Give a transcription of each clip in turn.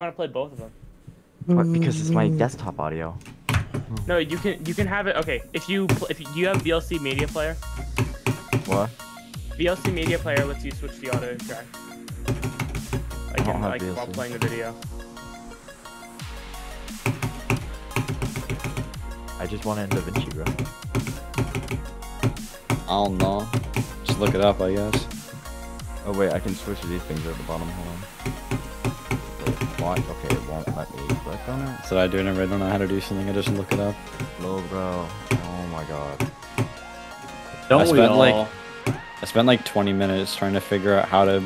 want to play both of them. What, because it's my desktop audio. No, you can you can have it. Okay, if you if you, you have VLC Media Player, What? VLC Media Player lets you switch the audio track. Like, don't in, have like while VLC. playing the video. I just wanted DaVinci, bro. I don't know. Just look it up, I guess. Oh wait, I can switch these things at the bottom. Hold on. Wait, what? Okay, it won't let me click on it. So I do whenever I don't know how to do something, I just look it up. Low, bro. Oh my god. I spent like I spent like 20 minutes trying to figure out how to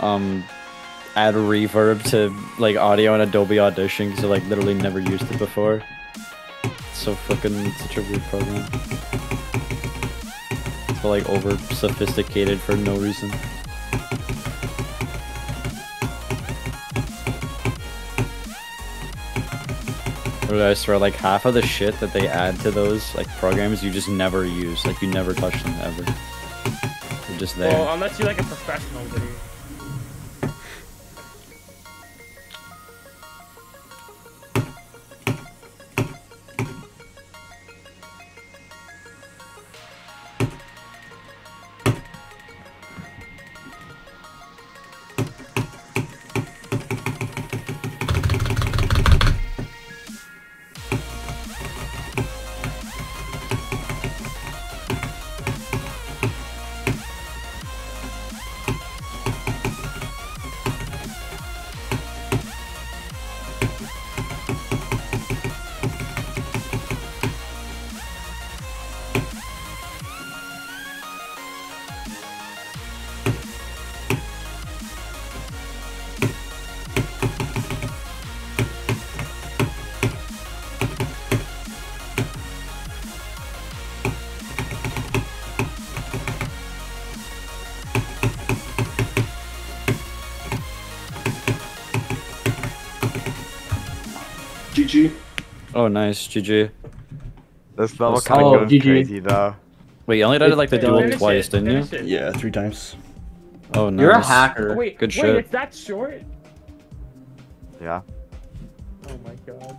um add reverb to like audio in Adobe Audition because I like literally never used it before. It's so fucking such a weird program. It's so like over sophisticated for no reason. I swear, like half of the shit that they add to those like programs, you just never use. Like you never touch them ever. They're just there. Well, unless you're like a professional video. GG. oh, nice, GG. This level Let's- kind of Oh, goes GG. crazy though. Wait, you only did like the Finish duel twice, it, didn't you? it. Yeah, three times. Oh, nice. You're a hacker. Oh, wait, Good wait, shit. it's that short? Yeah. Oh my god.